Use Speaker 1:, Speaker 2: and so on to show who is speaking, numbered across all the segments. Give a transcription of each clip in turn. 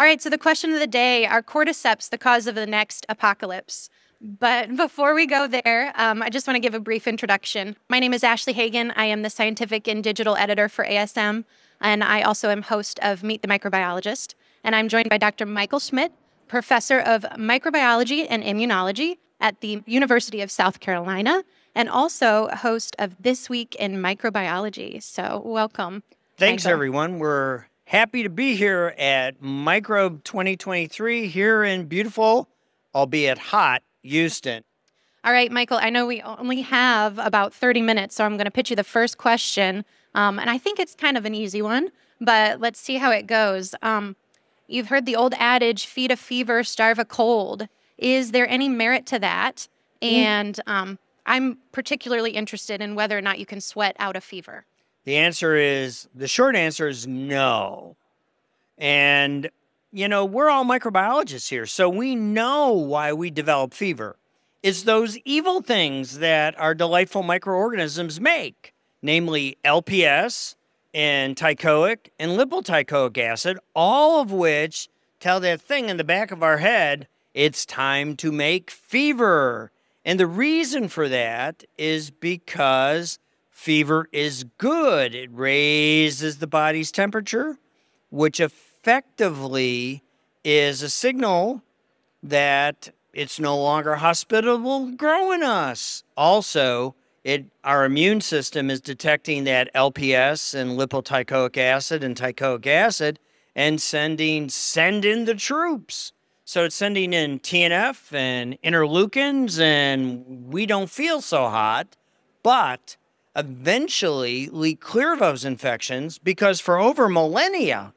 Speaker 1: All right, so the question of the day are cordyceps the cause of the next apocalypse? But before we go there, um, I just want to give a brief introduction. My name is Ashley Hagen. I am the scientific and digital editor for ASM, and I also am host of Meet the Microbiologist. And I'm joined by Dr. Michael Schmidt, professor of microbiology and immunology at the University of South Carolina, and also host of This Week in Microbiology. So, welcome.
Speaker 2: Thanks,
Speaker 1: Michael.
Speaker 2: everyone. We're happy to be here at Microbe 2023 here in beautiful, albeit hot, Houston.
Speaker 1: All right, Michael, I know we only have about 30 minutes, so I'm going to pitch you the first question. Um, and I think it's kind of an easy one, but let's see how it goes. Um, you've heard the old adage feed a fever, starve a cold. Is there any merit to that? And um, I'm particularly interested in whether or not you can sweat out a fever.
Speaker 2: The answer is the short answer is no. And, you know, we're all microbiologists here, so we know why we develop fever. It's those evil things that our delightful microorganisms make, namely LPS and teichoic and lipoteichoic acid, all of which tell that thing in the back of our head it's time to make fever. And the reason for that is because fever is good. It raises the body's temperature, which effectively is a signal that it's no longer hospitable to grow us. Also, it our immune system is detecting that LPS and lipoteichoic acid and teichoic acid and sending send in the troops. So it's sending in TNF and interleukins, and we don't feel so hot, but eventually we clear those infections because for over millennia,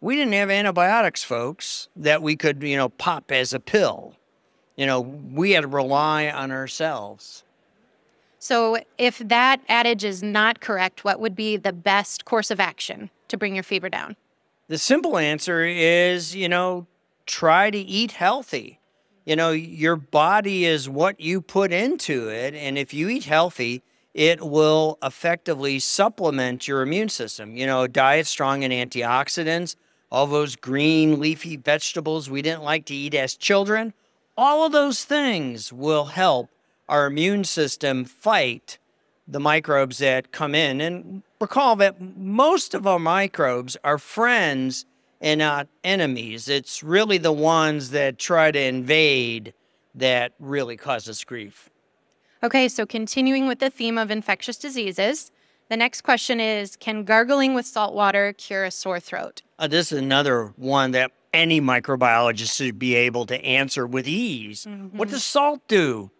Speaker 2: we didn't have antibiotics, folks, that we could, you know, pop as a pill. You know, we had to rely on ourselves.
Speaker 1: So, if that adage is not correct, what would be the best course of action to bring your fever down?
Speaker 2: The simple answer is, you know, try to eat healthy. You know, your body is what you put into it. And if you eat healthy, it will effectively supplement your immune system. You know, diet strong in antioxidants, all those green leafy vegetables we didn't like to eat as children, all of those things will help our immune system fight the microbes that come in. And recall that most of our microbes are friends and not enemies. It's really the ones that try to invade that really cause us grief.
Speaker 1: Okay, so continuing with the theme of infectious diseases, the next question is Can gargling with salt water cure a sore throat?
Speaker 2: Uh, this is another one that any microbiologist should be able to answer with ease. What does salt do?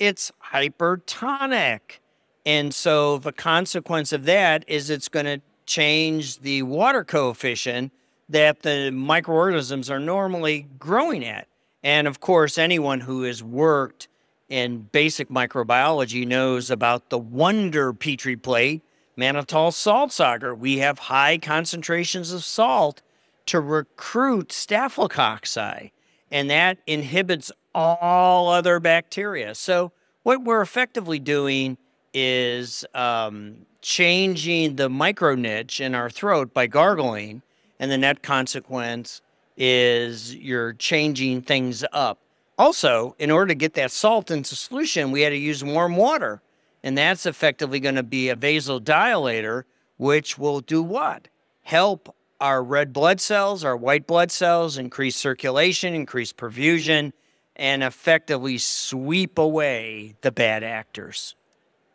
Speaker 2: It's hypertonic. And so the consequence of that is it's going to change the water coefficient that the microorganisms are normally growing at. And of course, anyone who has worked in basic microbiology knows about the wonder petri plate, mannitol salt agar. We have high concentrations of salt to recruit staphylococci, and that inhibits all other bacteria. So, what we're effectively doing is um, changing the micro niche in our throat by gargling, and the net consequence is you're changing things up. Also, in order to get that salt into solution, we had to use warm water, and that's effectively going to be a vasodilator, which will do what? Help our red blood cells, our white blood cells, increase circulation, increase perfusion, and effectively sweep away the bad actors.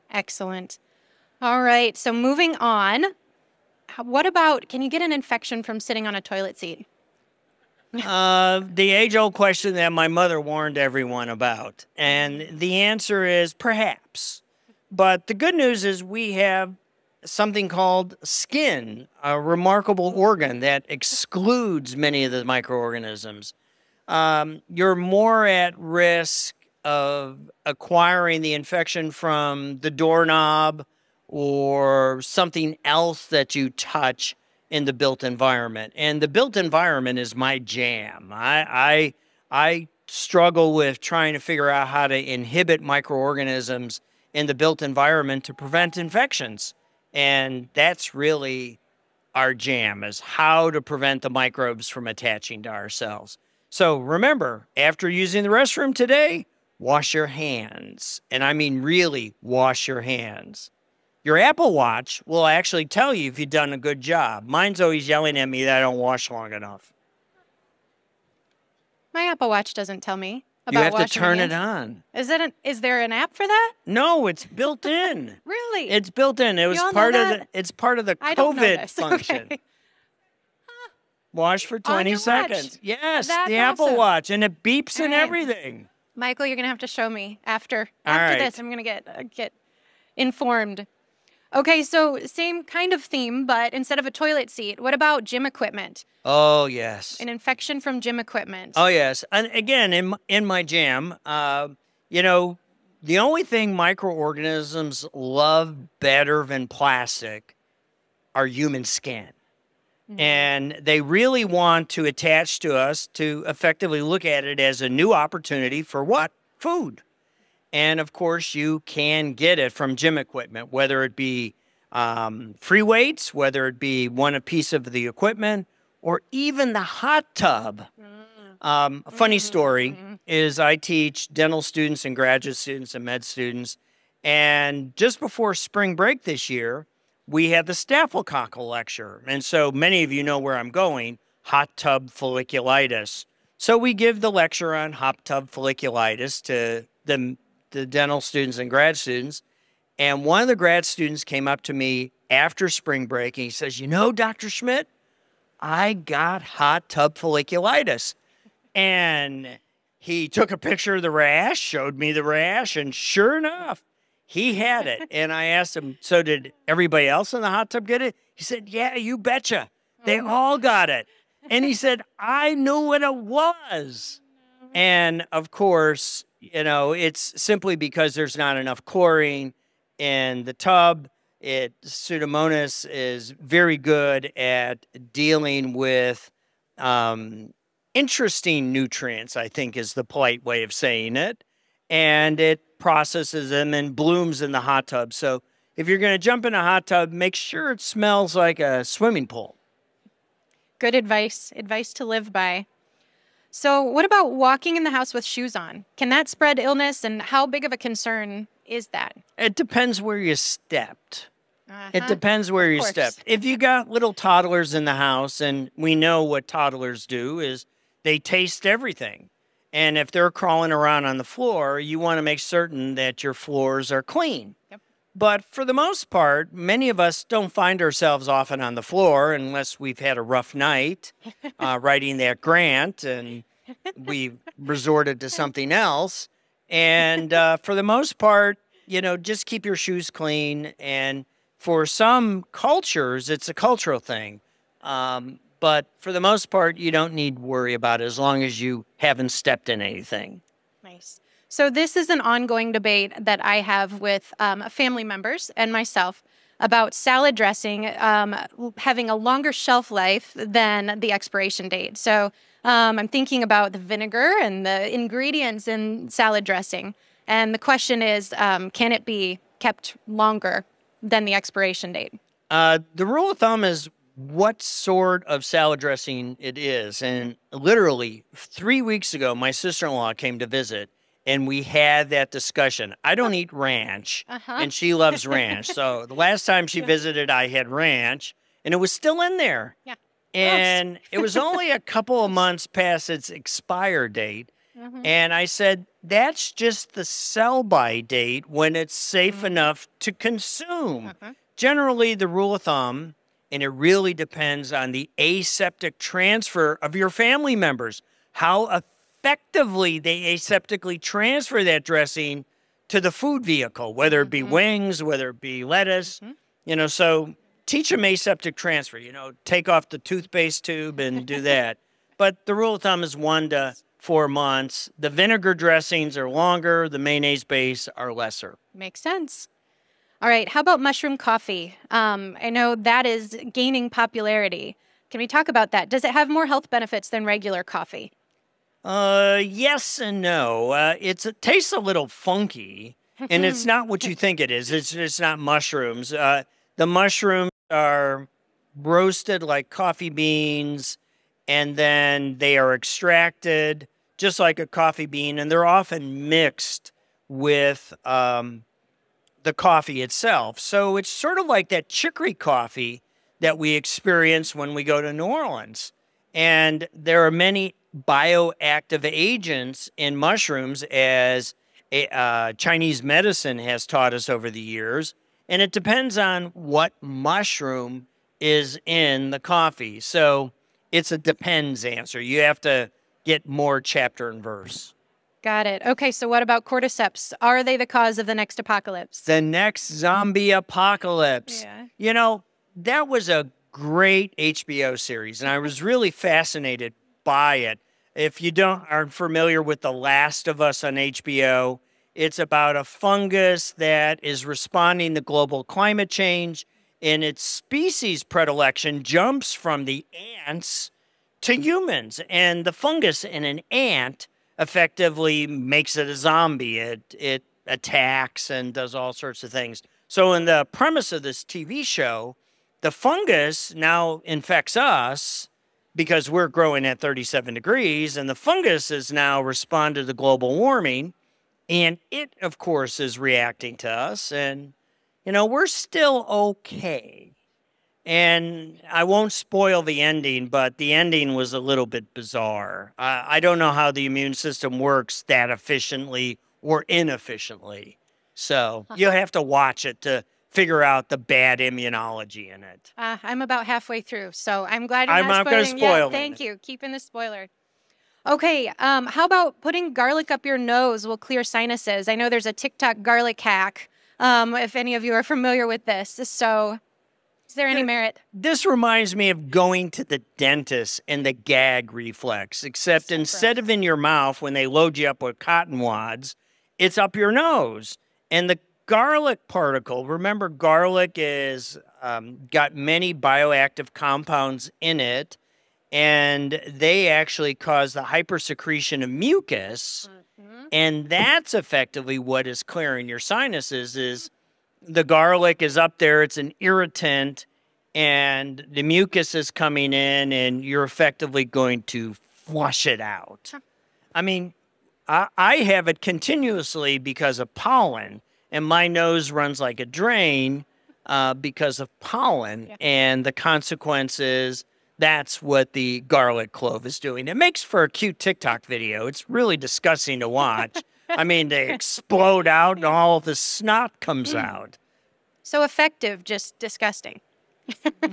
Speaker 1: Excellent. All right, so moving on. What about can you get an infection from sitting on a toilet seat?
Speaker 2: Uh, the age old question that my mother warned everyone about. And the answer is perhaps. But the good news is we have something called skin, a remarkable organ that excludes many of the microorganisms. Um, you're more at risk of acquiring the infection from the doorknob or something else that you touch in the built environment. And the built environment is my jam. I I I struggle with trying to figure out how to inhibit microorganisms in the built environment to prevent infections. And that's really our jam is how to prevent the microbes from attaching to ourselves. So remember, after using the restroom today, wash your hands. And I mean, really wash your hands. Your Apple Watch will actually tell you if you've done a good job. Mine's always yelling at me that I don't wash long enough.
Speaker 1: My Apple Watch doesn't tell me about
Speaker 2: You have to
Speaker 1: washing my
Speaker 2: turn it
Speaker 1: hands.
Speaker 2: on.
Speaker 1: Is it an, is there an app for that?
Speaker 2: No, it's built in.
Speaker 1: Really?
Speaker 2: It's built in. It was
Speaker 1: all know
Speaker 2: part of
Speaker 1: that?
Speaker 2: the it's part of the
Speaker 1: I don't know
Speaker 2: COVID
Speaker 1: this.
Speaker 2: function.
Speaker 1: Okay.
Speaker 2: Wash for 20
Speaker 1: your watch.
Speaker 2: seconds. Yes,
Speaker 1: That's
Speaker 2: the Apple
Speaker 1: awesome.
Speaker 2: Watch and it beeps and everything.
Speaker 1: Michael, you're gonna have to show me after after
Speaker 2: right.
Speaker 1: this. I'm gonna get uh, get informed. Okay, so same kind of theme, but instead of a toilet seat, what about gym equipment?
Speaker 2: Oh, yes.
Speaker 1: An infection from gym equipment.
Speaker 2: Oh yes, and again in in my gym, uh, you know, the only thing microorganisms love better than plastic are human skin, and they really want to attach to us to effectively look at it as a new opportunity for what food, and of course you can get it from gym equipment, whether it be um, free weights, whether it be one a piece of the equipment, or even the hot tub. Um, a funny story is I teach dental students and graduate students and med students. And just before spring break this year, we had the staphylococcal lecture. And so many of you know where I'm going hot tub folliculitis. So we give the lecture on hot tub folliculitis to the, the dental students and grad students. And one of the grad students came up to me after spring break and he says, You know, Dr. Schmidt, I got hot tub folliculitis. And he took a picture of the rash, showed me the rash, and sure enough, he had it. And I asked him, So did everybody else in the hot tub get it? He said, Yeah, you betcha. They oh. all got it. And he said, I knew what it was. And of course, you know, it's simply because there's not enough chlorine in the tub. It Pseudomonas is very good at dealing with um, interesting nutrients. I think is the polite way of saying it, and it processes them and blooms in the hot tub. So if you're going to jump in a hot tub, make sure it smells like a swimming pool.
Speaker 1: Good advice. Advice to live by. So, what about walking in the house with shoes on? Can that spread illness, and how big of a concern is that?
Speaker 2: It depends where you stepped. It
Speaker 1: Uh-huh.
Speaker 2: depends where you stepped. If you got little toddlers in the house, and we know what toddlers do is they taste everything. And if they're crawling around on the floor, you want to make certain that your floors are clean.
Speaker 1: Yep.
Speaker 2: But for the most part, many of us don't find ourselves often on the floor unless we've had a rough night uh, writing that grant and we've resorted to something else. And uh, for the most part, you know, just keep your shoes clean. And for some cultures, it's a cultural thing. Um, but for the most part, you don't need to worry about it as long as you haven't stepped in anything.
Speaker 1: Nice. So, this is an ongoing debate that I have with um, family members and myself about salad dressing um, having a longer shelf life than the expiration date. So, um, I'm thinking about the vinegar and the ingredients in salad dressing. And the question is um, can it be kept longer than the expiration date?
Speaker 2: Uh, the rule of thumb is what sort of salad dressing it is. And literally three weeks ago, my sister in law came to visit and we had that discussion. I don't eat ranch
Speaker 1: Uh-huh.
Speaker 2: and she loves ranch. So the last time she visited, I had ranch and it was still in there.
Speaker 1: Yeah.
Speaker 2: And it was only a couple of months past its expire date.
Speaker 1: Mhm.
Speaker 2: And I said, that's just the sell by date when it's safe enough to consume.
Speaker 1: Uh-huh.
Speaker 2: Generally, the rule of thumb, and it really depends on the aseptic transfer of your family members, how effectively they aseptically transfer that dressing to the food vehicle, whether it be wings, whether it be lettuce, you know, so teach them aseptic transfer, you know, take off the toothpaste tube and do that. But the rule of thumb is one to four months. The vinegar dressings are longer, the mayonnaise base are lesser.
Speaker 1: Makes sense. All right. How about mushroom coffee? Um, I know that is gaining popularity. Can we talk about that? Does it have more health benefits than regular coffee?
Speaker 2: Uh, yes and no. Uh, it's it tastes a little funky, and it's not what you think it is. It's it's not mushrooms. Uh, the mushrooms are roasted like coffee beans, and then they are extracted just like a coffee bean, and they're often mixed with um, the coffee itself. So it's sort of like that chicory coffee that we experience when we go to New Orleans. And there are many bioactive agents in mushrooms, as a, uh, Chinese medicine has taught us over the years. And it depends on what mushroom is in the coffee. So it's a depends answer. You have to get more chapter and verse.
Speaker 1: Got it. Okay, so what about cordyceps? Are they the cause of the next apocalypse?
Speaker 2: The next zombie apocalypse.
Speaker 1: Yeah.
Speaker 2: You know, that was a great HBO series, and I was really fascinated by it. If you don't aren't familiar with The Last of Us on HBO, it's about a fungus that is responding to global climate change, and its species predilection jumps from the ants to humans. And the fungus in an ant effectively makes it a zombie. It it attacks and does all sorts of things. So in the premise of this TV show, the fungus now infects us because we're growing at 37 degrees, and the fungus has now responded to global warming, and it, of course, is reacting to us. And, you know, we're still okay. And I won't spoil the ending, but the ending was a little bit bizarre. Uh, I don't know how the immune system works that efficiently or inefficiently. So you'll have to watch it to figure out the bad immunology in it.
Speaker 1: Uh, I'm about halfway through, so I'm glad you're
Speaker 2: I'm
Speaker 1: not
Speaker 2: not gonna
Speaker 1: spoiling.
Speaker 2: spoil
Speaker 1: yeah,
Speaker 2: it.
Speaker 1: thank you. Keeping the spoiler. Okay, um, how about putting garlic up your nose will clear sinuses? I know there's a TikTok garlic hack. Um, if any of you are familiar with this, so is there any merit?
Speaker 2: This reminds me of going to the dentist and the gag reflex, except instead of in your mouth when they load you up with cotton wads, it's up your nose. And the garlic particle, remember, garlic is um, got many bioactive compounds in it, and they actually cause the hypersecretion of mucus. And that's effectively what is clearing your sinuses is the garlic is up there, it's an irritant, and the mucus is coming in, and you're effectively going to flush it out. I mean, I, I have it continuously because of pollen, and my nose runs like a drain uh, because of pollen,
Speaker 1: Yeah.
Speaker 2: and the consequence is that's what the garlic clove is doing. It makes for a cute TikTok video. It's really disgusting to watch. I mean, they explode out and all the snot comes
Speaker 1: Mm.
Speaker 2: out.
Speaker 1: So effective, just disgusting.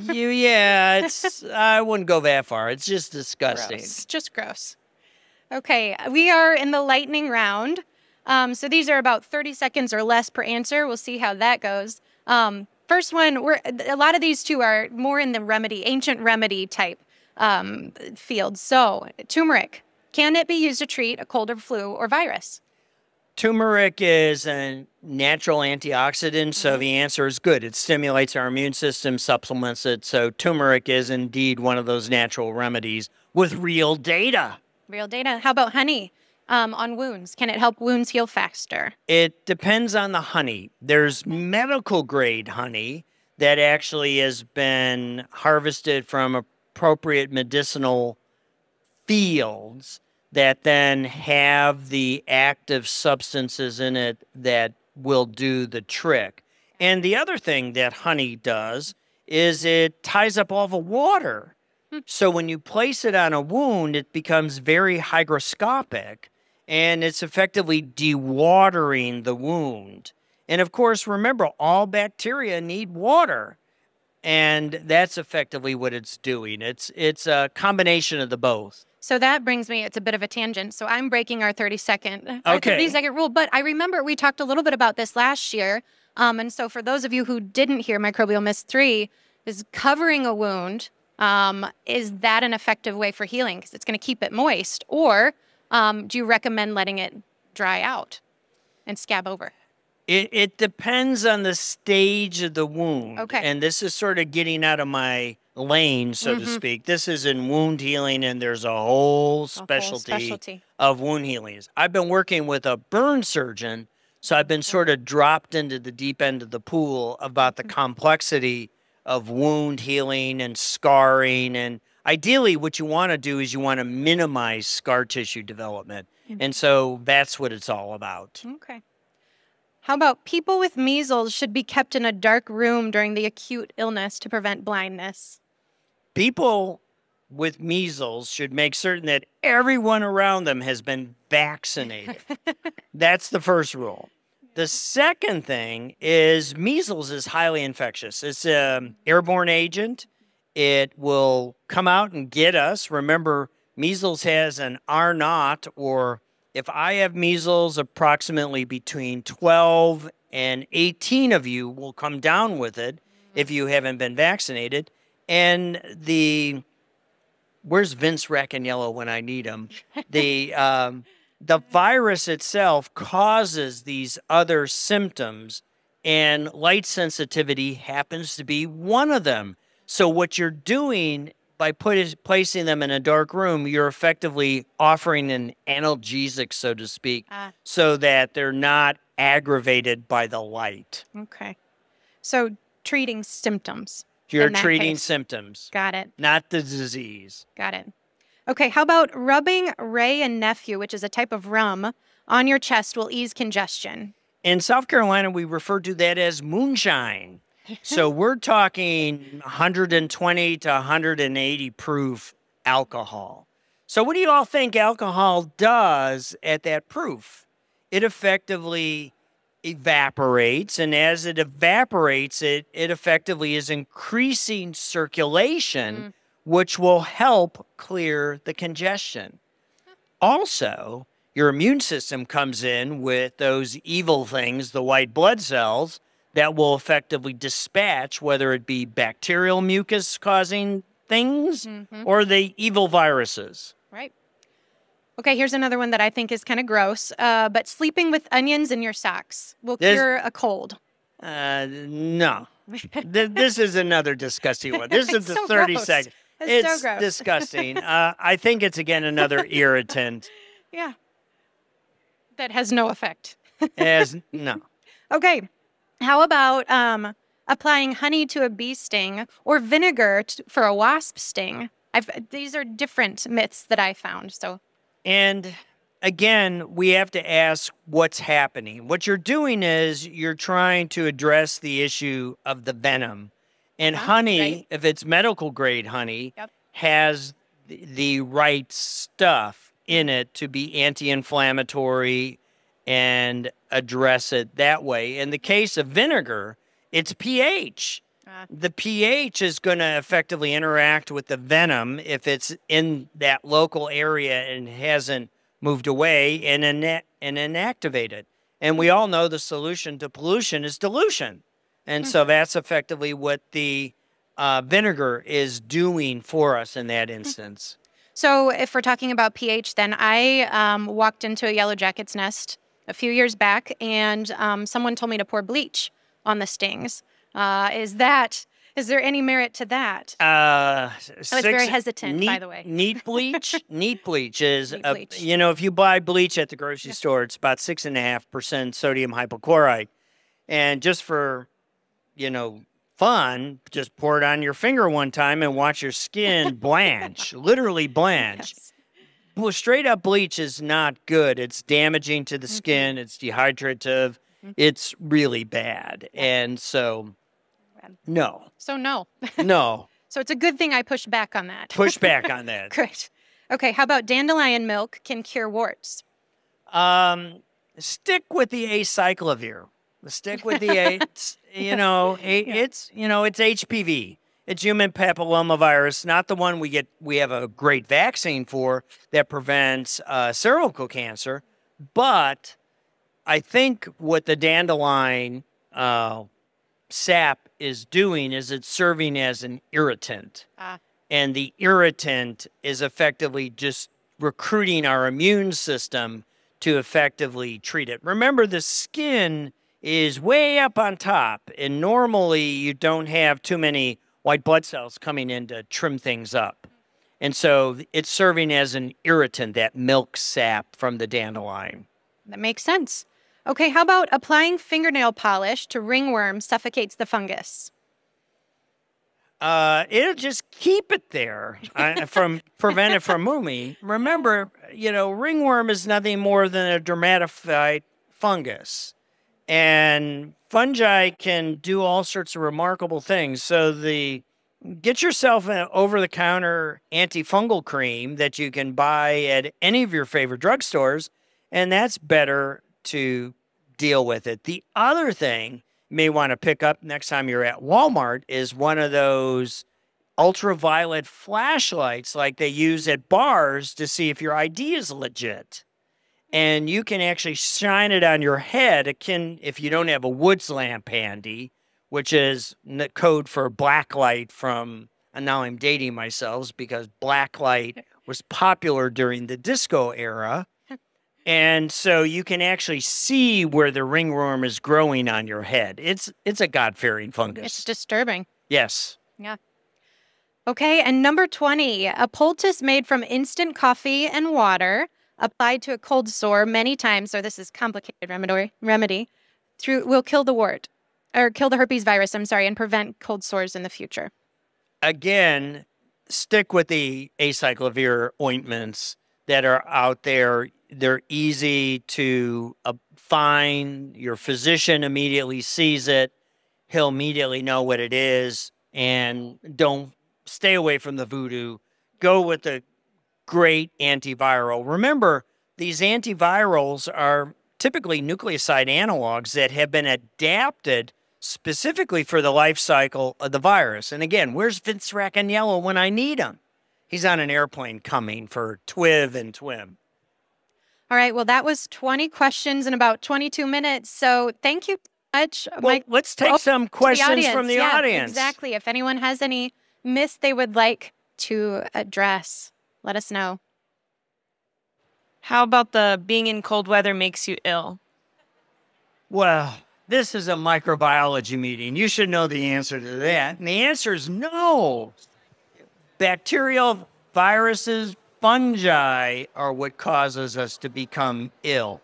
Speaker 2: You, yeah, it's. I wouldn't go that far. It's just disgusting.
Speaker 1: Gross. Just gross. Okay, we are in the lightning round. Um, so these are about 30 seconds or less per answer. We'll see how that goes. Um, first one, we're a lot of these two are more in the remedy, ancient remedy type um, field. So turmeric, can it be used to treat a cold or flu or virus?
Speaker 2: Turmeric is a natural antioxidant, so the answer is good. It stimulates our immune system, supplements it. So turmeric is indeed one of those natural remedies with real data.
Speaker 1: Real data. How about honey um, on wounds? Can it help wounds heal faster?
Speaker 2: It depends on the honey. There's medical grade honey that actually has been harvested from appropriate medicinal fields that then have the active substances in it that will do the trick. And the other thing that honey does is it ties up all the water. So when you place it on a wound, it becomes very hygroscopic and it's effectively dewatering the wound. And of course, remember, all bacteria need water. And that's effectively what it's doing. It's it's a combination of the both.
Speaker 1: So that brings me, it's a bit of a tangent. So I'm breaking our 30 second, our
Speaker 2: Okay.
Speaker 1: 30 second rule. But I remember we talked a little bit about this last year. Um, and so for those of you who didn't hear Microbial Myths 3, is covering a wound, um, is that an effective way for healing? Because it's going to keep it moist. Or um, do you recommend letting it dry out and scab over?
Speaker 2: It it depends on the stage of the wound.
Speaker 1: Okay.
Speaker 2: And this is sort of getting out of my lane, so to speak. This is in wound healing, and there's a whole
Speaker 1: A whole
Speaker 2: specialty,
Speaker 1: specialty.
Speaker 2: of wound healings. I've been working with a burn surgeon, so I've been sort of dropped into the deep end of the pool about the complexity of wound healing and scarring. And ideally, what you want to do is you want to minimize scar tissue development. Mm. And so that's what it's all about.
Speaker 1: Okay. How about people with measles should be kept in a dark room during the acute illness to prevent blindness?
Speaker 2: People with measles should make certain that everyone around them has been vaccinated. That's the first rule. The second thing is measles is highly infectious. It's an airborne agent. It will come out and get us. Remember, measles has an R naught, or if I have measles, approximately between 12 and 18 of you will come down with it if you haven't been vaccinated. And the where's Vince Racaniello when I need him? The um, the virus itself causes these other symptoms, and light sensitivity happens to be one of them. So what you're doing by put, placing them in a dark room, you're effectively offering an analgesic, so to speak,
Speaker 1: Ah.
Speaker 2: so that they're not aggravated by the light.
Speaker 1: Okay. So treating symptoms.
Speaker 2: You're treating
Speaker 1: case.
Speaker 2: symptoms,
Speaker 1: Got it.
Speaker 2: not the disease.
Speaker 1: Got it. Okay. How about rubbing Wray and Nephew, which is a type of rum, on your chest will ease congestion?
Speaker 2: In South Carolina, we refer to that as moonshine. So we're talking 120 to 180 proof alcohol. So, what do you all think alcohol does at that proof? It effectively evaporates, and as it evaporates, it, it effectively is increasing circulation, mm. which will help clear the congestion. Also, your immune system comes in with those evil things, the white blood cells, that will effectively dispatch whether it be bacterial mucus causing things or the evil viruses.
Speaker 1: Right. Okay, here's another one that I think is kind of gross. Uh, but sleeping with onions in your socks will
Speaker 2: This-
Speaker 1: cure a cold.
Speaker 2: Uh, no. Th- this is another disgusting one. This is the
Speaker 1: so
Speaker 2: 30
Speaker 1: gross.
Speaker 2: second.
Speaker 1: It's so
Speaker 2: It's
Speaker 1: gross.
Speaker 2: disgusting. Uh, I think it's again another irritant.
Speaker 1: Yeah. That has no effect.
Speaker 2: As no.
Speaker 1: Okay. How about um, applying honey to a bee sting or vinegar for a wasp sting? I've, these are different myths that I found. So,
Speaker 2: And again, we have to ask what's happening. What you're doing is you're trying to address the issue of the venom. And
Speaker 1: Ah,
Speaker 2: honey,
Speaker 1: right.
Speaker 2: if it's medical grade honey,
Speaker 1: Yep.
Speaker 2: has the, the right stuff in it to be anti inflammatory and address it that way. In the case of vinegar, it's pH.
Speaker 1: Ah.
Speaker 2: The pH is going to effectively interact with the venom if it's in that local area and hasn't moved away and, ina- and inactivate it. And we all know the solution to pollution is dilution. And so that's effectively what the uh, vinegar is doing for us in that instance.
Speaker 1: so if we're talking about pH, then I um, walked into a yellow jacket's nest a few years back, and um, someone told me to pour bleach on the stings. Uh, is that is there any merit to that?
Speaker 2: Uh,
Speaker 1: I was very hesitant, by
Speaker 2: neat-
Speaker 1: the way.
Speaker 2: Neat bleach, neat bleach is,
Speaker 1: Neat
Speaker 2: a-
Speaker 1: bleach.
Speaker 2: you know, if you buy bleach at the grocery store, it's about six and a half percent sodium hypochlorite, and just for, you know, fun, just pour it on your finger one time and watch your skin blanch, literally blanch.
Speaker 1: Yes.
Speaker 2: Well, straight up bleach is not good. It's damaging to the
Speaker 1: Mm-hmm.
Speaker 2: skin. It's dehydrative. It's really bad, and so, no,
Speaker 1: So no.
Speaker 2: no,
Speaker 1: so it's a good thing I pushed back on that.
Speaker 2: push back on that.
Speaker 1: Great. Okay, how about dandelion milk can cure warts?
Speaker 2: Um, stick with the acyclovir. Stick with the a, you know, a, it's you know, it's HPV. It's human papillomavirus, not the one we get. We have a great vaccine for that prevents uh, cervical cancer, but I think what the dandelion uh, sap is doing is it's serving as an irritant
Speaker 1: Ah,
Speaker 2: and the irritant is effectively just recruiting our immune system to effectively treat it. Remember, the skin is way up on top, and normally you don't have too many white blood cells coming in to trim things up. And so it's serving as an irritant, that milk sap from the dandelion.
Speaker 1: that makes sense. Okay, how about applying fingernail polish to ringworm suffocates the fungus?
Speaker 2: uh, it'll just keep it there uh, from prevent it from moving. Remember, you know, ringworm is nothing more than a dermatophyte fungus, and fungi can do all sorts of remarkable things. So the get yourself an over-the-counter antifungal cream that you can buy at any of your favorite drugstores, and that's better to deal with it. The other thing you may want to pick up next time you're at Walmart is one of those ultraviolet flashlights like they use at bars to see if your ID is legit. And you can actually shine it on your head, akin if you don't have a Wood's lamp handy, which is the code for black light from, and now I'm dating myself because black light was popular during the disco era. And so you can actually see where the ringworm is growing on your head. It's it's a God-fearing fungus.
Speaker 1: It's disturbing.
Speaker 2: Yes.
Speaker 1: Yeah. Okay, and number 20, a poultice made from instant coffee and water applied to a cold sore many times, so this is complicated remedy, remedy through will kill the wart or kill the herpes virus, I'm sorry, and prevent cold sores in the future.
Speaker 2: Again, stick with the acyclovir ointments that are out there they're easy to uh, find. Your physician immediately sees it. He'll immediately know what it is. And don't stay away from the voodoo. Go with the great antiviral. Remember, these antivirals are typically nucleoside analogs that have been adapted specifically for the life cycle of the virus. And again, where's Vince Racaniello when I need him? He's on an airplane coming for TWIV and TWIM.
Speaker 1: All right. Well, that was 20 questions in about 22 minutes. So thank you much.
Speaker 2: Well, Mike, let's take some questions the from the
Speaker 1: yeah,
Speaker 2: audience.
Speaker 1: Exactly. If anyone has any myths they would like to address, let us know.
Speaker 3: How about the being in cold weather makes you ill?
Speaker 2: Well, this is a microbiology meeting. You should know the answer to that. And the answer is no. Bacterial viruses, fungi are what causes us to become ill.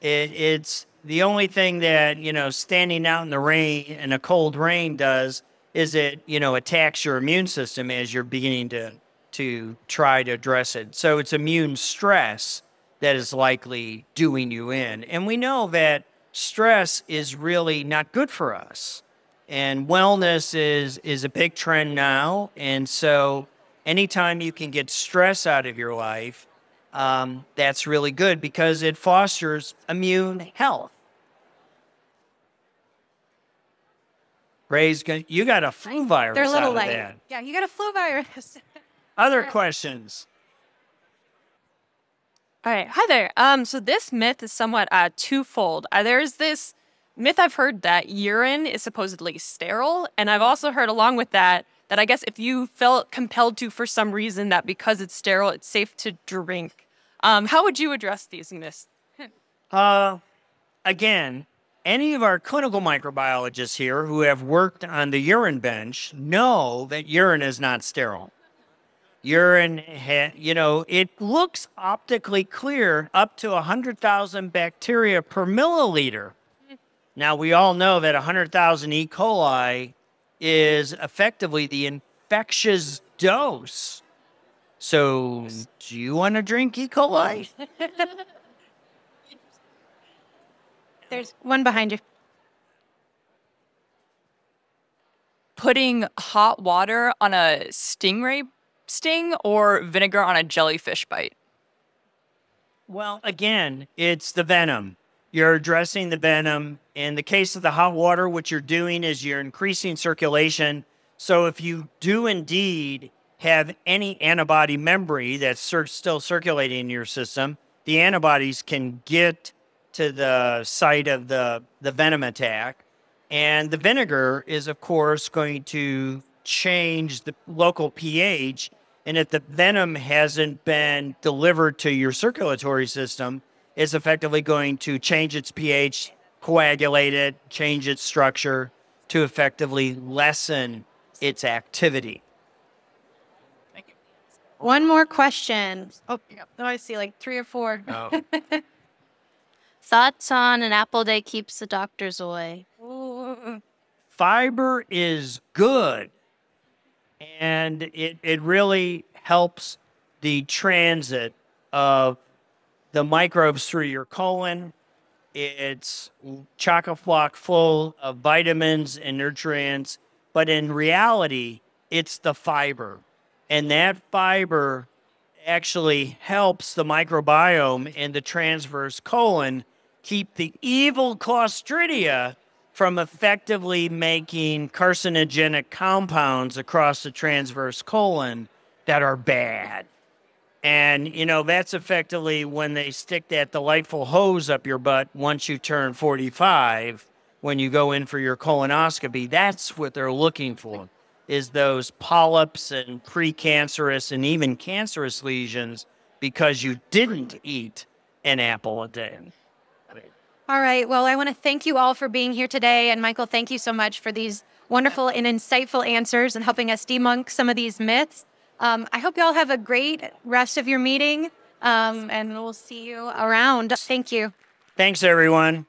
Speaker 2: It, it's the only thing that, you know, standing out in the rain in a cold rain does is it, you know, attacks your immune system as you're beginning to to try to address it. So it's immune stress that is likely doing you in. And we know that stress is really not good for us. And wellness is is a big trend now. And so anytime you can get stress out of your life, um, that's really good because it fosters immune health. Ray's going you got a flu virus.
Speaker 1: They're a little
Speaker 2: light.
Speaker 1: That. Yeah, you got a flu virus.
Speaker 2: Other questions?
Speaker 3: All right. Hi there. Um, so this myth is somewhat uh, twofold. Uh, there's this myth I've heard that urine is supposedly sterile, and I've also heard along with that that I guess if you felt compelled to for some reason that because it's sterile, it's safe to drink. Um, how would you address these myths?
Speaker 2: uh, again, any of our clinical microbiologists here who have worked on the urine bench know that urine is not sterile. Urine, you know, it looks optically clear up to 100,000 bacteria per milliliter. Now, we all know that 100,000 E. coli is effectively the infectious dose. So, do you want to drink E. coli?
Speaker 1: There's one behind you.
Speaker 3: Putting hot water on a stingray sting or vinegar on a jellyfish bite?
Speaker 2: Well, again, it's the venom. You're addressing the venom. In the case of the hot water, what you're doing is you're increasing circulation. So if you do indeed have any antibody memory that's still circulating in your system, the antibodies can get to the site of the, the venom attack. And the vinegar is, of course, going to change the local pH. And if the venom hasn't been delivered to your circulatory system, it's effectively going to change its pH, coagulate it, change its structure to effectively lessen its activity.
Speaker 1: Thank you. One more question. Oh, oh I see like three or four. Oh.
Speaker 4: Thoughts on an apple day keeps the doctors away?
Speaker 2: Fiber is good. And it, it really helps the transit of the microbes through your colon. It's chock a block full of vitamins and nutrients, but in reality, it's the fiber. And that fiber actually helps the microbiome in the transverse colon keep the evil Clostridia from effectively making carcinogenic compounds across the transverse colon that are bad. And, you know, that's effectively when they stick that delightful hose up your butt once you turn 45, when you go in for your colonoscopy. That's what they're looking for, is those polyps and precancerous and even cancerous lesions because you didn't eat an apple a day.
Speaker 1: All right. Well, I want to thank you all for being here today. And Michael, thank you so much for these wonderful and insightful answers and helping us debunk some of these myths. Um, I hope you all have a great rest of your meeting, um, and we'll see you around. Thank you.
Speaker 2: Thanks, everyone.